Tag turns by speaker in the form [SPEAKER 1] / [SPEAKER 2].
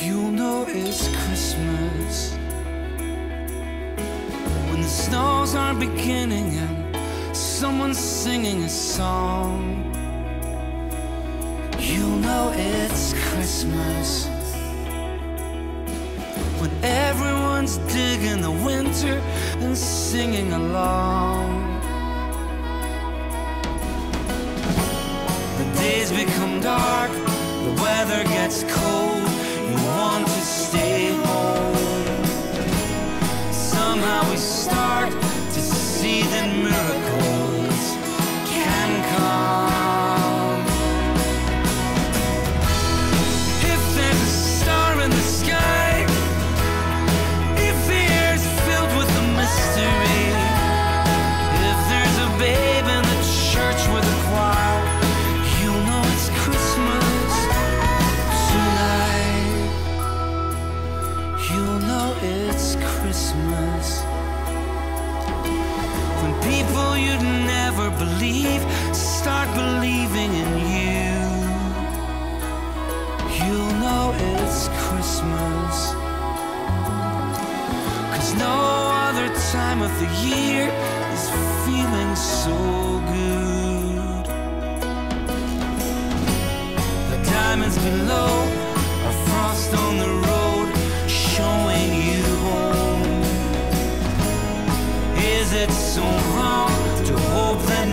[SPEAKER 1] it's Christmas. When the snows are beginning and someone's singing a song, you'll know it's Christmas. When everyone's digging the winter and singing along. The days become dark, the weather gets cold, stay home. Somehow we start to see that miracles can come. You'll know it's Christmas. When people you'd never believe start believing in you, you'll know it's Christmas. Cause no other time of the year is feeling so good. The diamonds below are frost on the Is it so wrong to hope that